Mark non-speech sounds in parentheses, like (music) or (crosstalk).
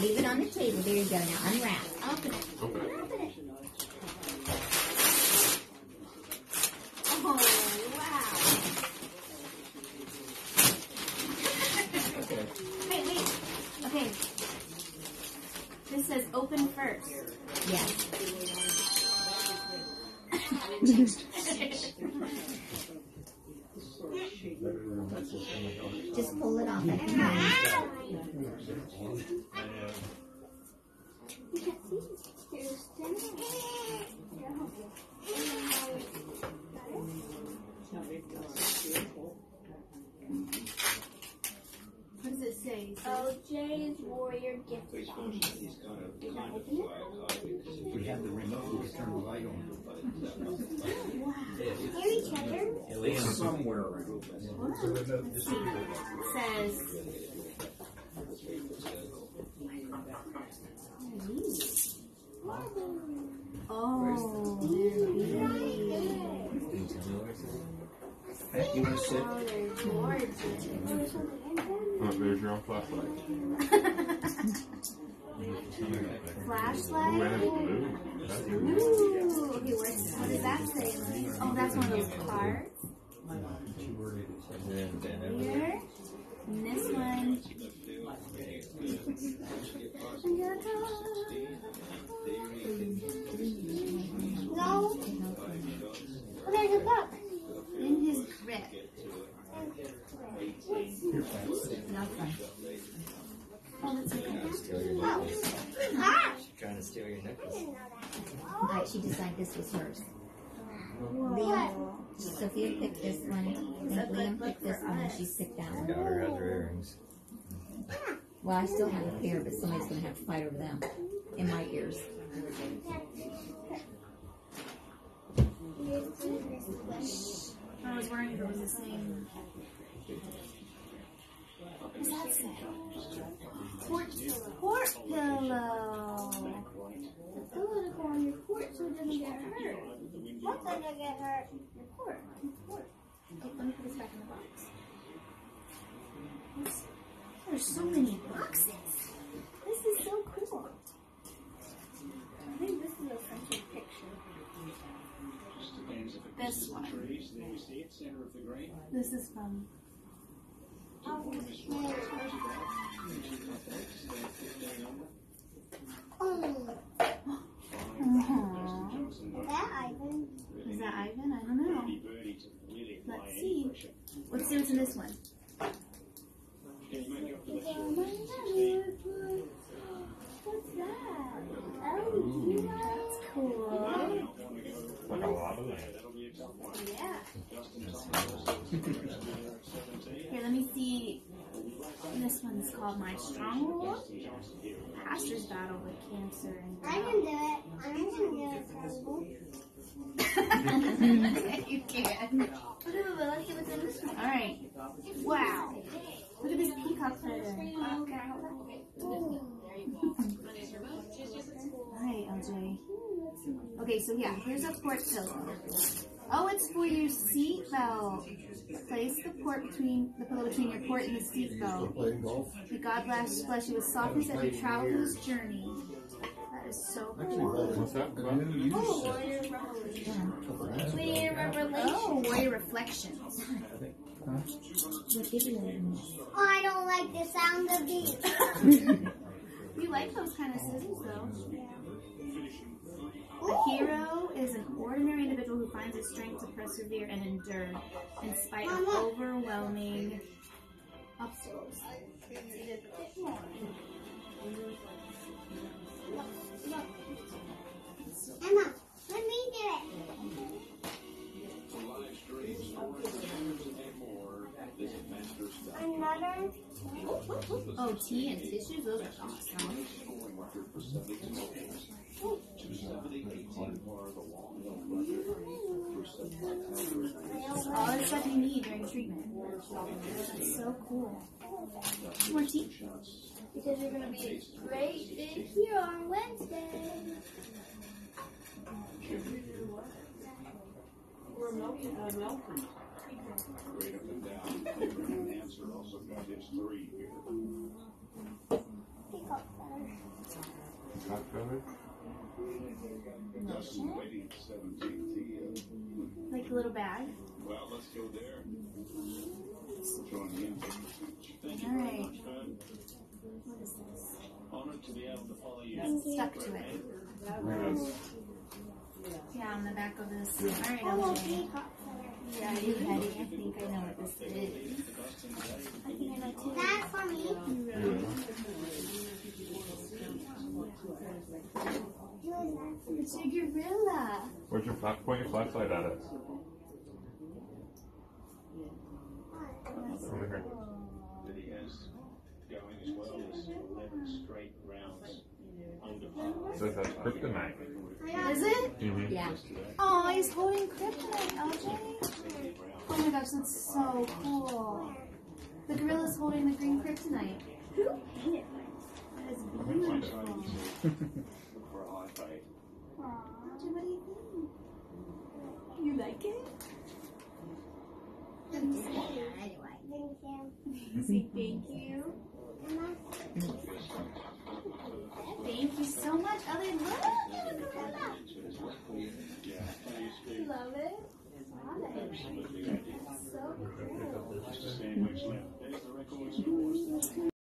leave it on the table. There you go. Now unwrap. Open it. Open it. Open it. Oh, wow. Okay. Wait, wait. Okay. This says open first. Yes. (laughs) (laughs) Just pull it off at the end. What does it say? OJ's Warrior Gift Shop. We have the remote, we can turn the light on. Hear each other. It's somewhere around. Let's. It says. Oh. Hey, you wanna sit? Oh, they're gorgeous. Oh, there's your own flashlight. (laughs) Flashlight. Ooh. Okay, what does that say? Oh, that's one of those cards. Here. And this one. No. Oh, there's book. In his grip. No Steal your necklace. Ah. Trying to steal your necklace. Alright, she decided this was hers. What? Liam, Sophia picked this one. I think Liam picked this one, and she's picked that one. Daughter has her earrings. Well, I still have a pair, but somebody's gonna have to fight over them in my ears. I was worried if it was the same. What does that say? Port pillow. Port pillow. The pillow to go on your port so it doesn't get hurt. What going to get hurt? Your port. Your. Okay, let me put this back in the box. What's- There's so many boxes. This is so cool. I think this is a French picture. This one. This is from. Oh, oh. Aww. Is that Ivan? Is that Ivan? I don't know. Let's see. Let's see what's in this one. What's that? Oh, That's cool. Like a lot of land. yeah. (laughs) Here, let me see. This one's called My Stronghold. Pastor's Battle with Cancer and I can do it. I can do it. You can. One. Alright. Wow. Look at this peacock feather. Alright, LJ. Okay, so yeah, here's a port pillow. Oh, it's for your seatbelt. Place the port between the pillow between your port and the. Playing golf? May God bless, bless you with softness as you travel this journey. That is so cool. What's that? A new use. Oh, Warrior Revelation. Warrior Revelation. Oh, Warrior Reflections. What you I don't like the sound of these. (laughs) We like those kind of scissors though. A Ooh. hero is an ordinary individual who finds the strength to persevere and endure in spite of overwhelming obstacles. Another. Oh, tea and tissues, those are awesome. All the stuff you need during treatment. That's so cool. More tea. Because we're going to be a great big here on Wednesday. Pick up better. Backpack cover? Like a little bag. Well, let's go there. Join in. Alright. Honored to be able to follow you. It's stuck to it. Yes. Yeah, on the back of this. Want LJ. Big hot fire. Yeah, you had it. I think I know what this is. I think I know too. That's for me. Yeah. Who is that? It's your gorilla. Where's your flash? Point your flashlight at it. Over here. That he has going as well as 11 straight rounds under par. Says that's kryptonite. Is it? Mm-hmm. Yeah. Oh, he's holding kryptonite, LJ. Oh my gosh, that's so cool. The gorilla's holding the green kryptonite. That is beautiful. Look for a high fade. What do you think? You like it? Anyway. Thank you. Say thank you. Thank you so much, Ellie. Look, look, look, look. You love it? Love it. Record score.